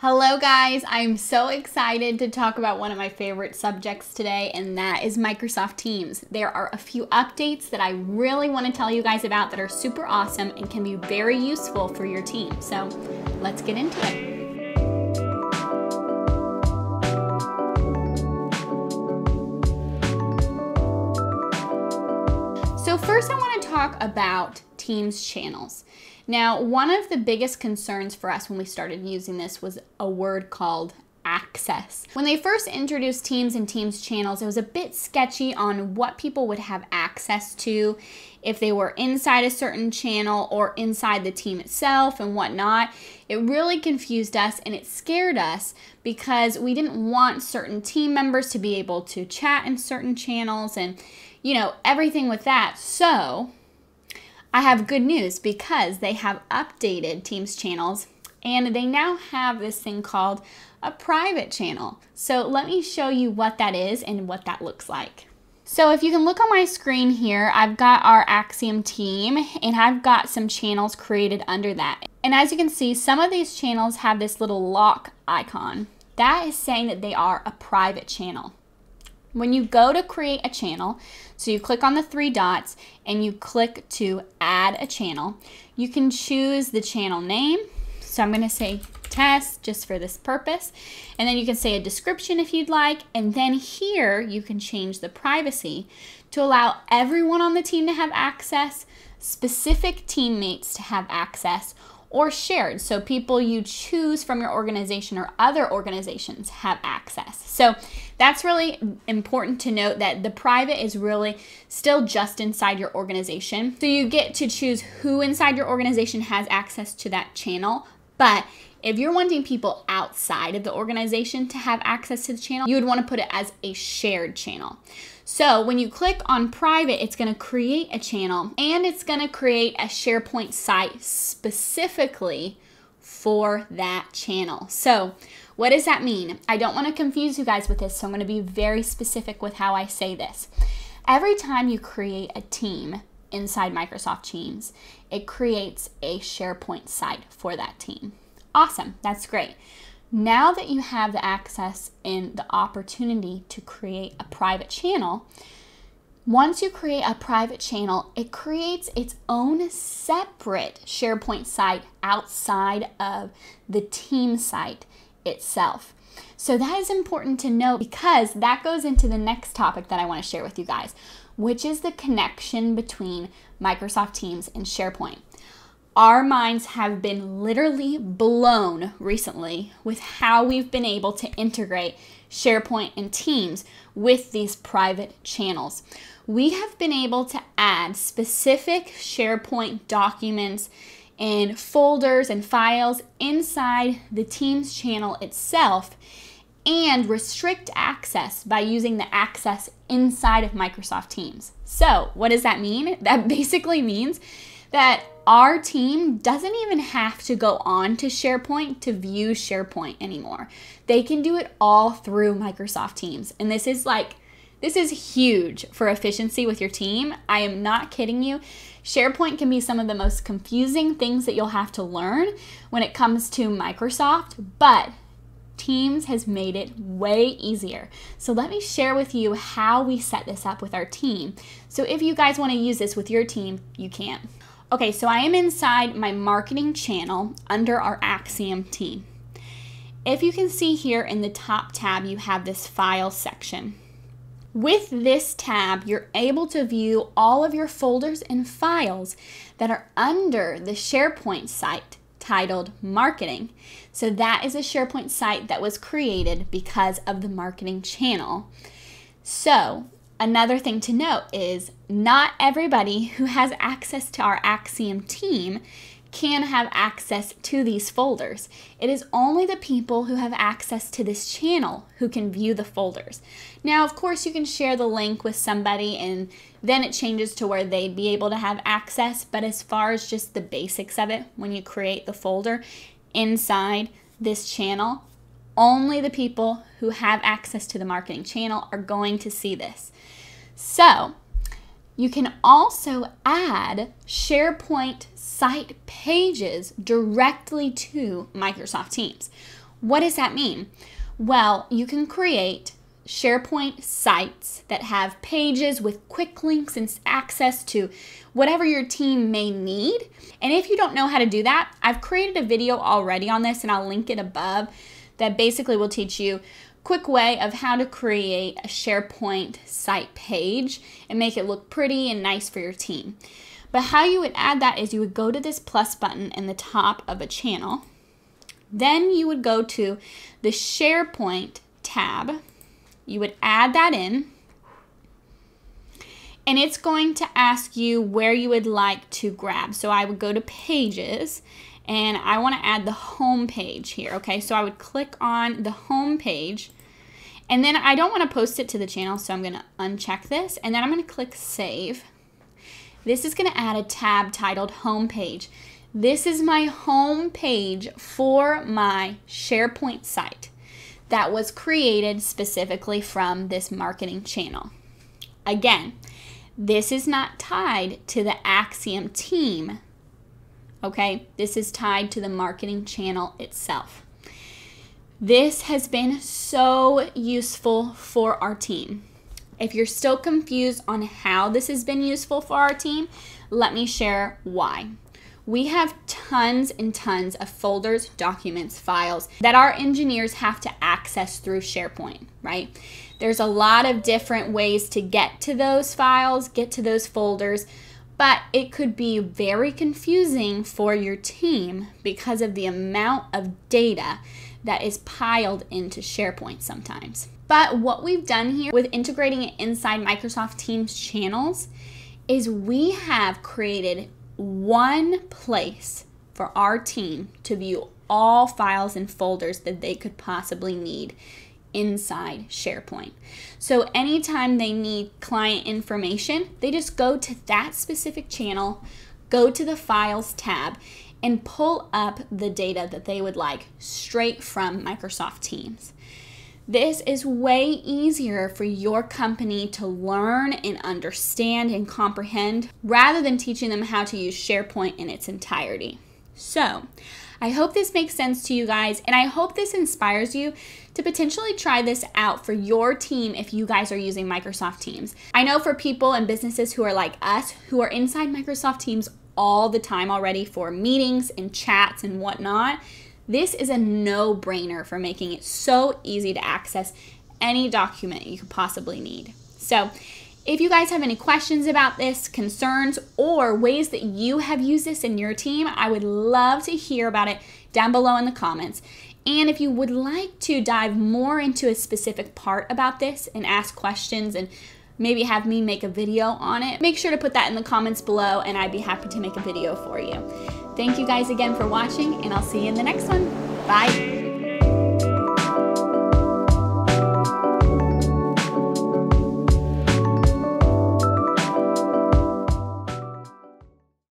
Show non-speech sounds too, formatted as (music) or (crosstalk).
Hello, guys. I'm so excited to talk about one of my favorite subjects today, and that is Microsoft Teams. There are a few updates that I really want to tell you guys about that are super awesome and can be very useful for your team. So let's get into it. So, first, I want to talk about Teams channels. Now, one of the biggest concerns for us when we started using this was a word called access. When they first introduced Teams and Teams channels, it was a bit sketchy on what people would have access to if they were inside a certain channel or inside the team itself and whatnot. It really confused us and it scared us because we didn't want certain team members to be able to chat in certain channels and, you know, everything with that. So, I have good news because they have updated Teams channels and they now have this thing called a private channel. So let me show you what that is and what that looks like. So if you can look on my screen here, I've got our Axiom team and I've got some channels created under that. And as you can see, some of these channels have this little lock icon. That is saying that they are a private channel. When you go to create a channel, so you click on the three dots and you click to add a channel, you can choose the channel name. So I'm going to say test just for this purpose. And then you can say a description if you'd like. And then here you can change the privacy to allow everyone on the team to have access, specific teammates to have access, or shared. So people you choose from your organization or other organizations have access. So that's really important to note that the private is really still just inside your organization. So you get to choose who inside your organization has access to that channel, but if you're wanting people outside of the organization to have access to the channel, you would want to put it as a shared channel. So when you click on private, it's going to create a channel and it's going to create a SharePoint site specifically for that channel. So what does that mean? I don't want to confuse you guys with this, so I'm going to be very specific with how I say this. Every time you create a team inside Microsoft Teams, it creates a SharePoint site for that team. Awesome, that's great. Now that you have the access and the opportunity to create a private channel, once you create a private channel, it creates its own separate SharePoint site outside of the team site itself. So that is important to know because that goes into the next topic that I want to share with you guys, which is the connection between Microsoft Teams and SharePoint our minds have been literally blown recently with how we've been able to integrate SharePoint and Teams with these private channels. We have been able to add specific SharePoint documents and folders and files inside the Teams channel itself and restrict access by using the access inside of Microsoft Teams. So, what does that mean? (laughs) That basically means that our team doesn't even have to go on to SharePoint to view SharePoint anymore. They can do it all through Microsoft Teams. And this is like, this is huge for efficiency with your team. I am not kidding you. SharePoint can be some of the most confusing things that you'll have to learn when it comes to Microsoft, but Teams has made it way easier. So let me share with you how we set this up with our team. So if you guys want to use this with your team, you can. Okay, so I am inside my marketing channel under our Axiom team. If you can see here in the top tab, you have this file section. With this tab, you're able to view all of your folders and files that are under the SharePoint site titled Marketing. So that is a SharePoint site that was created because of the marketing channel. So Another thing to note is not everybody who has access to our Axiom team can have access to these folders. It is only the people who have access to this channel who can view the folders. Now, of course, you can share the link with somebody and then it changes to where they'd be able to have access. But as far as just the basics of it, when you create the folder inside this channel, only the people who have access to the marketing channel are going to see this. So, you can also add SharePoint site pages directly to Microsoft Teams. What does that mean? Well, you can create SharePoint sites that have pages with quick links and access to whatever your team may need. And if you don't know how to do that, I've created a video already on this and I'll link it above that basically will teach you quick way of how to create a SharePoint site page and make it look pretty and nice for your team. But how you would add that is you would go to this plus button in the top of a channel. Then you would go to the SharePoint tab you would add that in. And it's going to ask you where you would like to grab. So I would go to pages and I want to add the home page here. Okay, so I would click on the home page and then I don't want to post it to the channel, so I'm going to uncheck this and then I'm going to click save. This is going to add a tab titled home page. This is my home page for my SharePoint site that was created specifically from this marketing channel. Again, this is not tied to the Axiom team. Okay, this is tied to the marketing channel itself. This has been so useful for our team. If you're still confused on how this has been useful for our team, let me share why we have tons and tons of folders, documents, files that our engineers have to access through SharePoint, right? There's a lot of different ways to get to those files, get to those folders, but it could be very confusing for your team because of the amount of data that is piled into SharePoint sometimes. But what we've done here with integrating it inside Microsoft Teams channels is we have created one place for our team to view all files and folders that they could possibly need inside SharePoint. So anytime they need client information, they just go to that specific channel, go to the Files tab, and pull up the data that they would like straight from Microsoft Teams. This is way easier for your company to learn and understand and comprehend rather than teaching them how to use SharePoint in its entirety. So, I hope this makes sense to you guys, and I hope this inspires you to potentially try this out for your team if you guys are using Microsoft Teams. I know for people and businesses who are like us, who are inside Microsoft Teams all the time already for meetings and chats and whatnot, this is a no brainer for making it so easy to access any document you could possibly need. So, if you guys have any questions about this, concerns, or ways that you have used this in your team, I would love to hear about it down below in the comments. And if you would like to dive more into a specific part about this and ask questions and maybe have me make a video on it, make sure to put that in the comments below and I'd be happy to make a video for you. Thank you guys again for watching and I'll see you in the next one. Bye.